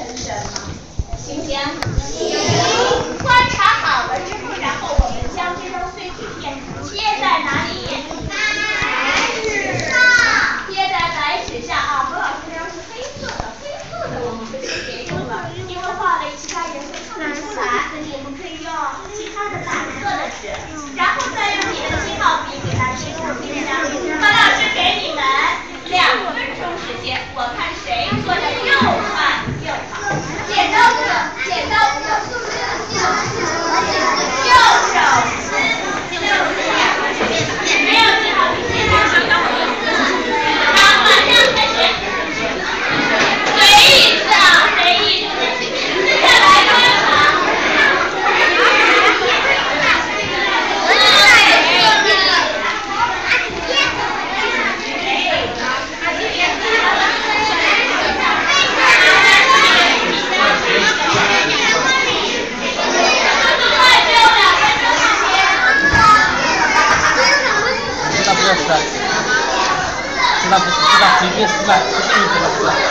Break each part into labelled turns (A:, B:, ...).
A: 神行不行谢谢四爸谢谢你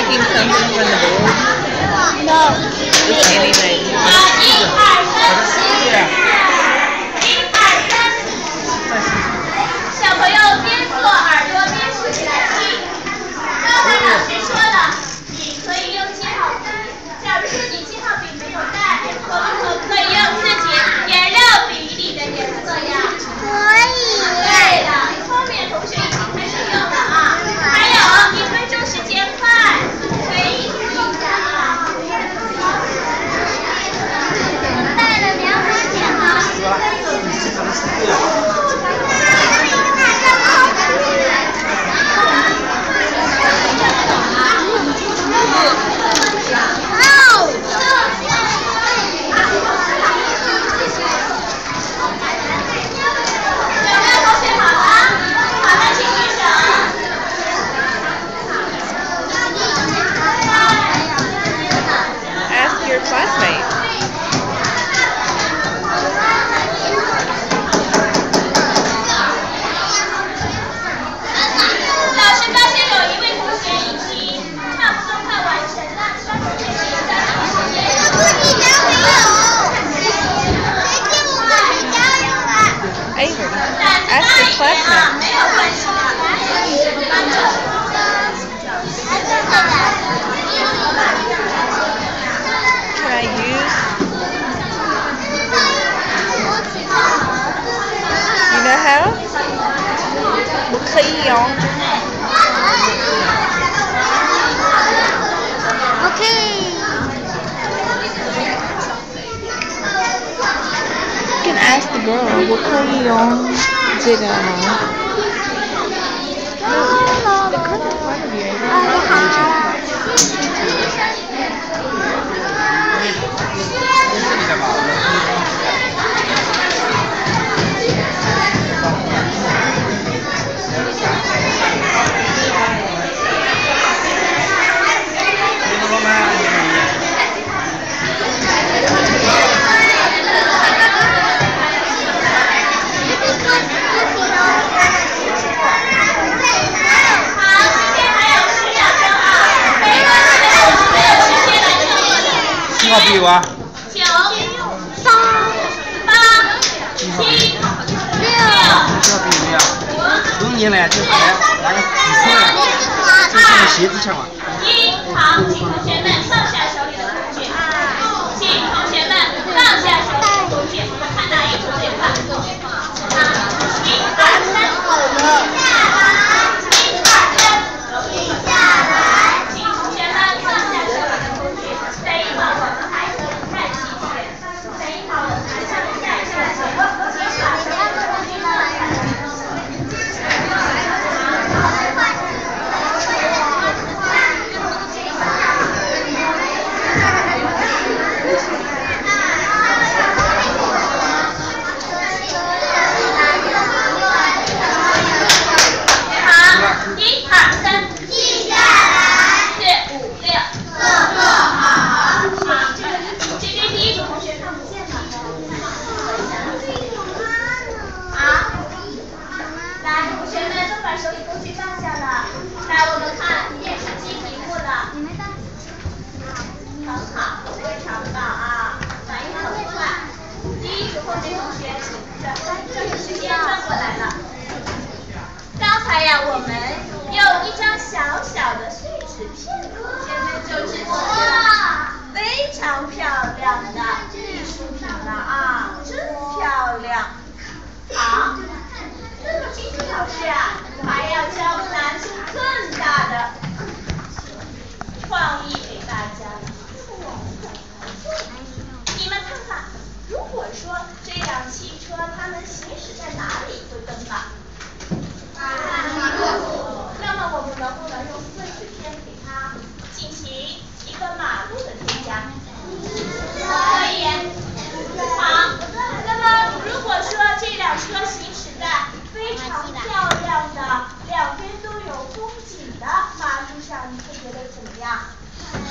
B: taking something from the board?
C: No.
B: Just anything. Yeah. 我可以哦，这个。
D: 多？
A: 九、八、七、六，
D: 多少步有？来，个？鞋子！
A: 一，好，同学们放下手里的工具。请同学们放下手里的工具，看哪一组最快。一二三。车行驶在非常漂亮的两边都有风景的马路上，你会觉得怎么样？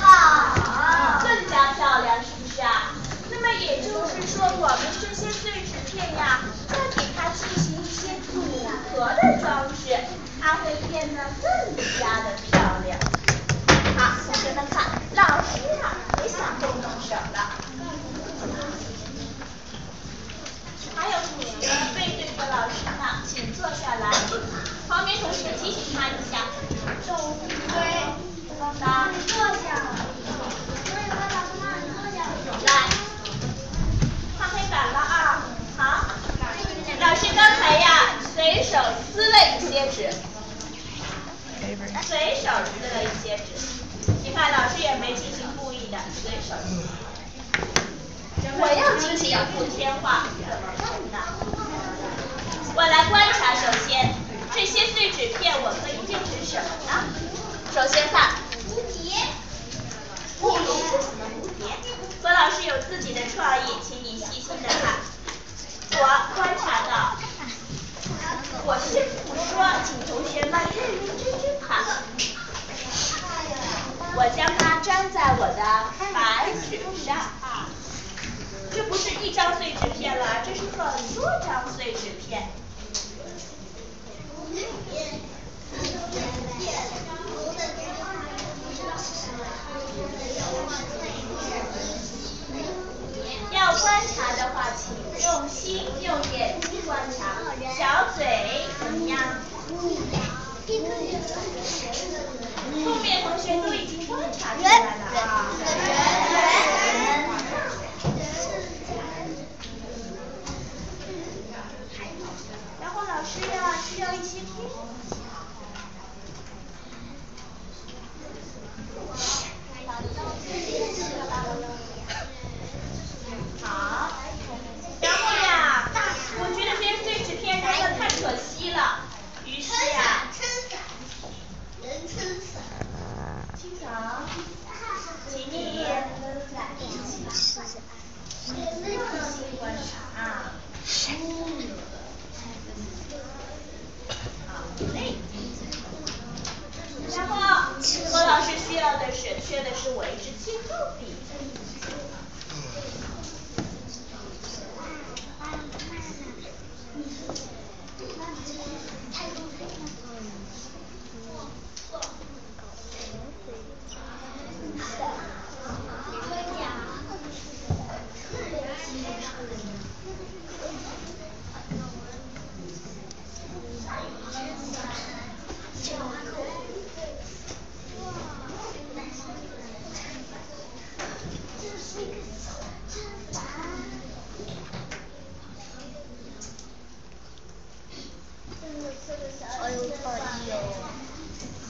A: 好，更加漂亮，是不是啊？那么也就是说，我们这些碎纸片呀，再给它进行一些组合的装饰，它会变得更加的漂亮。好，同学们看，老师啊也想动动手了。还有同学背对着老师呢，请坐下来。旁边同学提醒他一下。手推。好，坐下。来，看黑板了啊！好，老师刚才呀随手撕了一些纸，随手撕了一些纸。你看老师也没进行故意的，随手撕。我要进行不添画，怎么办呢？我来观察，首先这些碎纸片我可以变成什么呢？首先看蝴蝶，蝴蝶是什么蝴蝶？何老师有自己的创意，请你细心的看。我观察到，我先不说，请同学们认认真真看。我将它粘在我的白纸上，这不是一张碎纸片了，这是很多张碎纸片。要观察的话，请用心用眼睛观察，小嘴怎么样？后面同学都已经观察。出来了啊。然后老师呀，需要一些贴纸。好，然后呀，我觉得这些碎纸片扔了太可惜了，于是呀，清扫，请你。细心观察啊。好嘞。然后何老师需要的是，缺的是我一支记号笔。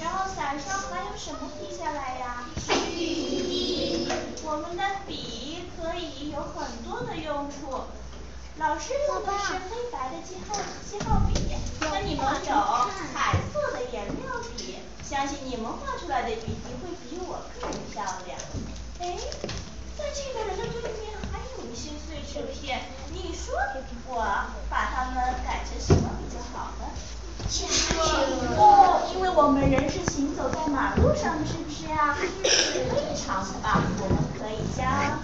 A: 然后伞上还有什么滴下来呀？笔。我们的笔可以有很多的用处。老师用的是黑白的记号记号笔，那你们有彩色的颜料笔，相信你们画出来的笔记会比我更漂亮。哎，在这个人的对面还有一些碎纸片，你说我把它们改成什么比较好呢？哦，因为我们人是行走在马路上，是不是呀？非常棒，我们可以将